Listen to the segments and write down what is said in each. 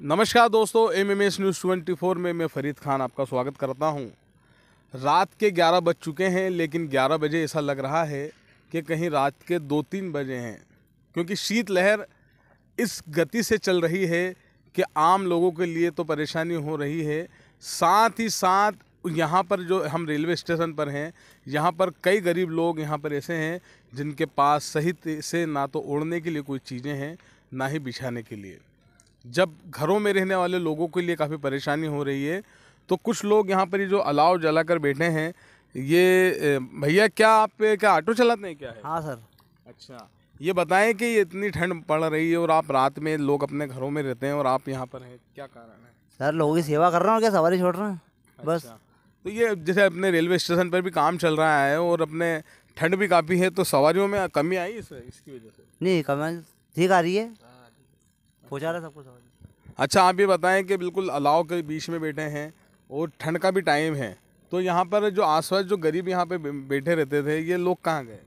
नमस्कार दोस्तों M M S news twenty four में मैं फरीद खान आपका स्वागत करता हूँ। रात के 11 बज चुके हैं, लेकिन 11 बजे ऐसा लग रहा है कि कहीं रात के दो तीन बजे हैं, क्योंकि शीत लहर इस गति से चल रही है कि आम लोगों के लिए तो परेशानी हो रही है साथ ही साथ यहाँ पर जो हम रेलवे स्टेशन पर हैं, यहाँ पर कई गरीब लोग यहाँ पर ऐसे हैं जिनके पास सही से ना तो ओढ़ने के लिए कोई चीज़ें हैं, ना ही बिछाने के लिए जब घरों में रहने वाले लोगों के लिए काफ़ी परेशानी हो रही है तो कुछ लोग यहाँ पर ये जो अलाव जला कर बैठे हैं ये भैया क्या आप क्या ऑटो चलाते हैं क्या है? हाँ सर। अच्छा ये बताएँ कि ये इतनी ठंड पड़ रही है और आप रात में लोग अपने घरों में रहते हैं और आप यहाँ पर हैं क्या कारण है? सर लोगों की सेवा कर रहा हूँ क्या सवारी छोड़ रहे हैं? अच्छा। बस। तो ये जैसे अपने रेलवे स्टेशन पर भी काम चल रहा है और अपने ठंड भी काफ़ी है तो सवारियों में कमी आई इस इसकी वजह से? नहीं कमेंट ठीक आ रही है। पहुँचा रहे सबको सवारी अच्छा आप ये बताएँ कि बिल्कुल अलाव के बीच में बैठे हैं और ठंड का भी टाइम है तो यहाँ पर जो आसपास जो गरीब यहाँ पे बैठे रहते थे ये लोग कहाँ गए?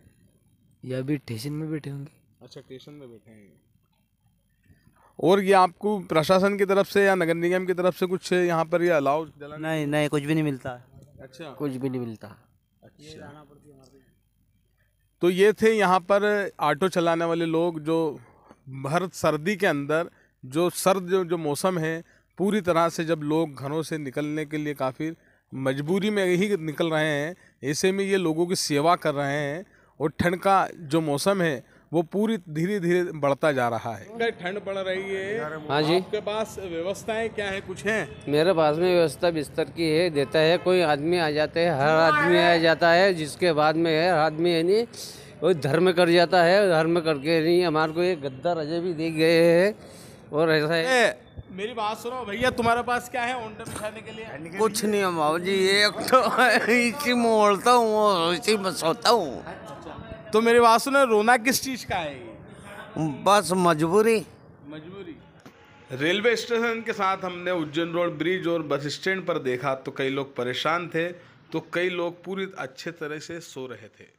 ये अभी स्टेशन में बैठे होंगे। अच्छा स्टेशन में बैठे हैं। और ये आपको प्रशासन की तरफ़ से या नगर निगम की तरफ़ से कुछ यहाँ पर ये अलाव जलाने नहीं नहीं कुछ भी नहीं मिलता। अच्छा। कुछ भी नहीं मिलता। अच्छा। तो ये थे यहाँ पर ऑटो चलाने वाले लोग जो भर सर्दी के अंदर जो सर्द जो जो मौसम है पूरी तरह से जब लोग घरों से निकलने के लिए काफ़ी मजबूरी में ही निकल रहे हैं ऐसे में ये लोगों की सेवा कर रहे हैं और ठंड का जो मौसम है वो पूरी धीरे धीरे बढ़ता जा रहा है। ठंड पड़ रही है। हाँ जी। आपके पास व्यवस्थाएँ क्या है? कुछ हैं? मेरे पास में व्यवस्था बिस्तर की है देता है कोई आदमी आ जाते हैं हर आदमी आ जाता है जिसके बाद में है हर आदमी नहीं वो धर्म कर जाता है धर्म करके नहीं हमारे को ये गद्दा रजे भी दे गए हैं और ऐसा है। ए, मेरी बात सुनो भैया तुम्हारे पास क्या है ओंटे बिछाने के लिए? कुछ नहीं है बाबू जी एक तो इसी में ओढ़ता हूँ और इसी में सोता हूँ। तो मेरी बात सुनो रोना किस चीज़ का है बस मजबूरी। मजबूरी। रेलवे स्टेशन के साथ हमने उज्जैन रोड ब्रिज और बस स्टैंड पर देखा तो कई लोग परेशान थे तो कई लोग पूरी अच्छे तरह से सो रहे थे।